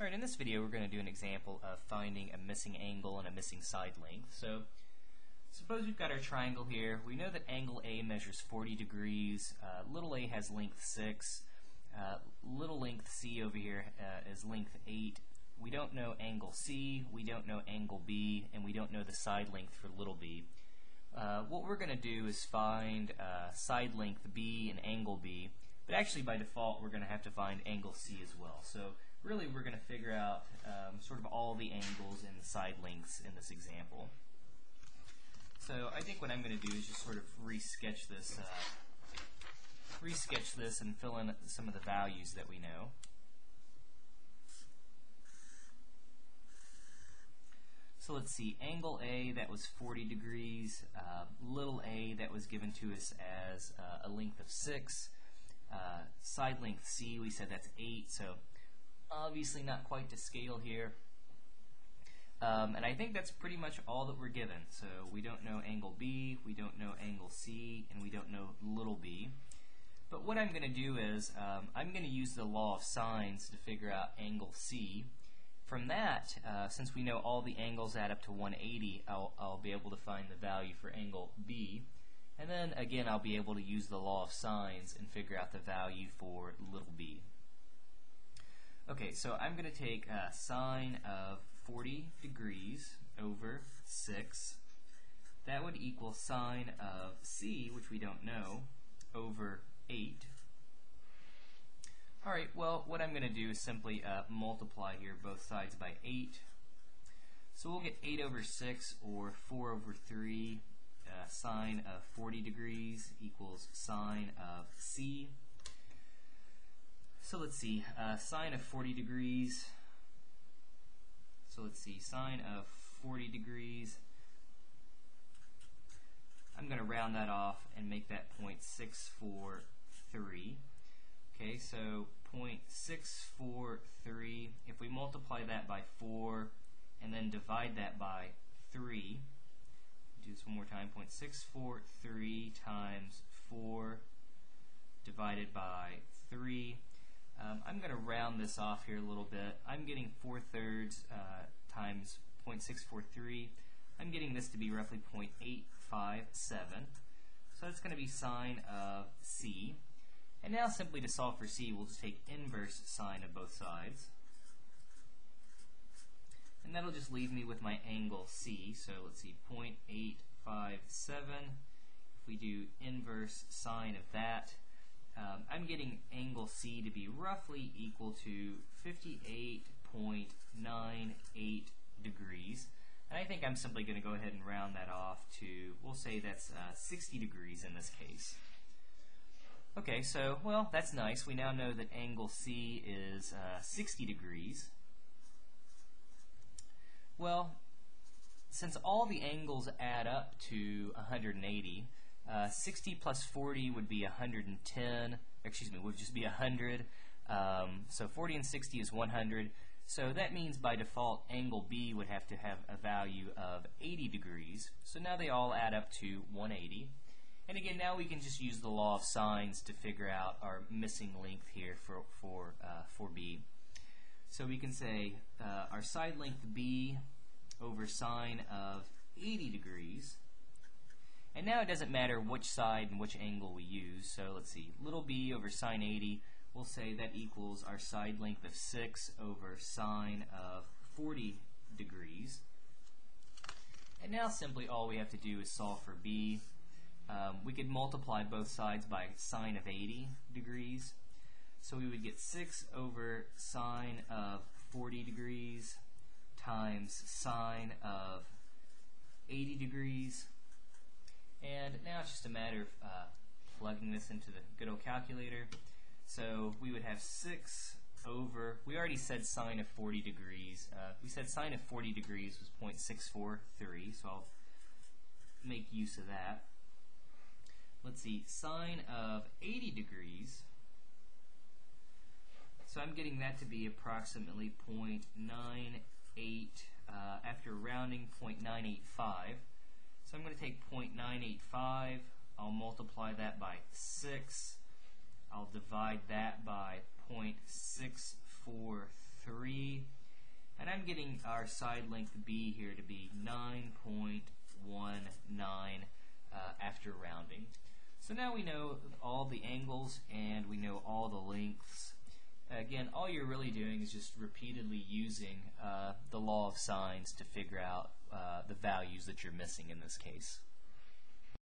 Alright, in this video we're going to do an example of finding a missing angle and a missing side length. So, suppose we've got our triangle here. We know that angle A measures 40 degrees. Uh, little a has length 6. Uh, little length C over here uh, is length 8. We don't know angle C, we don't know angle B, and we don't know the side length for little b. Uh, what we're going to do is find uh, side length B and angle B, but actually by default we're going to have to find angle C as well. So really we're going to figure out um, sort of all the angles and the side lengths in this example. So I think what I'm going to do is just sort of resketch this, uh, resketch this and fill in some of the values that we know. So let's see, angle A, that was 40 degrees. Uh, little a, that was given to us as uh, a length of 6. Uh, side length C, we said that's 8, so obviously not quite to scale here. Um, and I think that's pretty much all that we're given. So we don't know angle B, we don't know angle C, and we don't know little b. But what I'm going to do is um, I'm going to use the law of sines to figure out angle C. From that, uh, since we know all the angles add up to 180, I'll, I'll be able to find the value for angle B. And then again, I'll be able to use the law of sines and figure out the value for little b. Okay, so I'm going to take a sine of 40 degrees over 6. That would equal sine of c, which we don't know, over 8. Alright, well, what I'm going to do is simply uh, multiply here both sides by 8. So we'll get 8 over 6, or 4 over 3, uh, sine of 40 degrees equals sine of c. So let's see, uh, sine of 40 degrees. So let's see, sine of 40 degrees. I'm going to round that off and make that 0.643. Okay, so 0.643, if we multiply that by 4 and then divide that by 3, do this one more time, 0.643 times 4 divided by 3, um, I'm going to round this off here a little bit. I'm getting 4 thirds uh, times 0.643. I'm getting this to be roughly 0.857. So that's going to be sine of c. And now simply to solve for c, we'll just take inverse sine of both sides. And that'll just leave me with my angle c. So let's see, 0.857. If we do inverse sine of that, um, I'm getting angle C to be roughly equal to 58.98 degrees. And I think I'm simply going to go ahead and round that off to, we'll say that's uh, 60 degrees in this case. Okay, so, well, that's nice. We now know that angle C is uh, 60 degrees. Well, since all the angles add up to 180, uh, 60 plus 40 would be 110, excuse me, would just be 100. Um, so 40 and 60 is 100. So that means by default angle B would have to have a value of 80 degrees. So now they all add up to 180. And again, now we can just use the law of sines to figure out our missing length here for, for, uh, for B. So we can say uh, our side length B over sine of 80 degrees and now it doesn't matter which side and which angle we use. So let's see, little b over sine 80, we'll say that equals our side length of 6 over sine of 40 degrees. And now simply all we have to do is solve for b. Um, we could multiply both sides by sine of 80 degrees. So we would get 6 over sine of 40 degrees times sine of 80 degrees now it's just a matter of uh, plugging this into the good old calculator. So we would have 6 over, we already said sine of 40 degrees. Uh, we said sine of 40 degrees was 0.643, so I'll make use of that. Let's see, sine of 80 degrees. So I'm getting that to be approximately 0.98, uh, after rounding 0.985. So I'm going to take 0.985, I'll multiply that by 6, I'll divide that by 0.643, And I'm getting our side length B here to be 9.19 uh, after rounding. So now we know all the angles and we know all the lengths. Again, all you're really doing is just repeatedly using uh, the law of sines to figure out uh, the values that you're missing in this case.